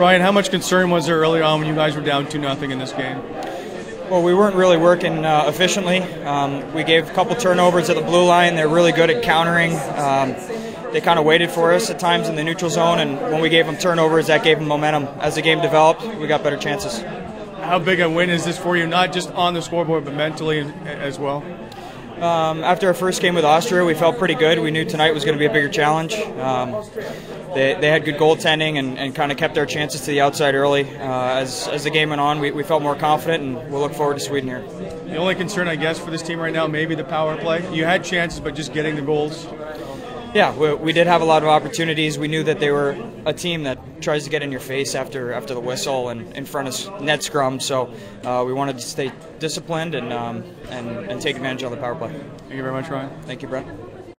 Ryan, how much concern was there early on when you guys were down 2 nothing in this game? Well, we weren't really working uh, efficiently. Um, we gave a couple turnovers at the blue line. They're really good at countering. Um, they kind of waited for us at times in the neutral zone, and when we gave them turnovers, that gave them momentum. As the game developed, we got better chances. How big a win is this for you, not just on the scoreboard, but mentally as well? Um, after our first game with Austria, we felt pretty good. We knew tonight was going to be a bigger challenge. Um, they, they had good goaltending and, and kind of kept our chances to the outside early. Uh, as, as the game went on, we, we felt more confident, and we'll look forward to Sweden here. The only concern, I guess, for this team right now, maybe the power play. You had chances, but just getting the goals. Yeah, we, we, did have a lot of opportunities. We knew that they were a team that tries to get in your face after after the whistle and in front of net scrum. So uh, we wanted to stay disciplined and, um, and and take advantage of the power play. Thank you very much, Ryan. Thank you, Brett.